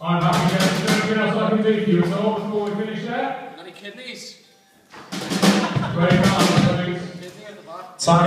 I'm happy to Is anything else I can do for you at all before we finish there? Any kidneys? Very nice. Kidney at the back. Time